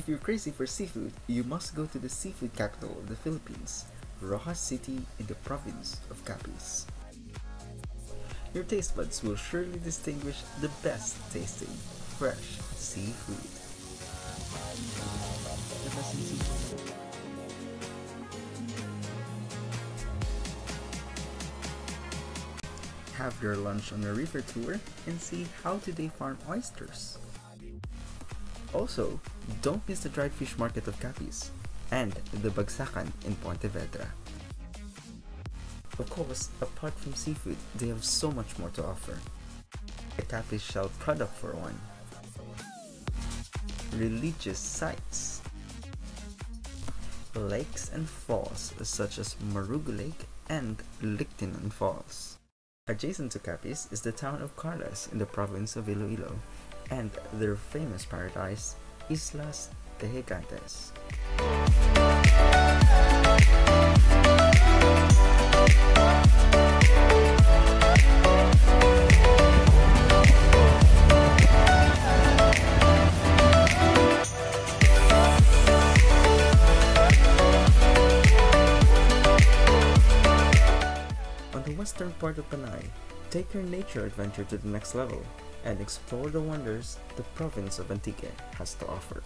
If you're crazy for seafood, you must go to the seafood capital of the Philippines, Roxas City in the province of Capiz. Your taste buds will surely distinguish the best tasting fresh seafood. Have your lunch on a river tour and see how do they farm oysters. Also, don't miss the dried fish market of Capiz and the Bagsakan in Pontevedra. Of course, apart from seafood, they have so much more to offer. A Capiz shell product for one. Religious sites. Lakes and falls such as Marugu Lake and Lictinan Falls. Adjacent to Capiz is the town of Carles in the province of Iloilo and their famous paradise, Islas de Gigantes. On the western part of Panay, take your nature adventure to the next level and explore the wonders the province of Antique has to offer.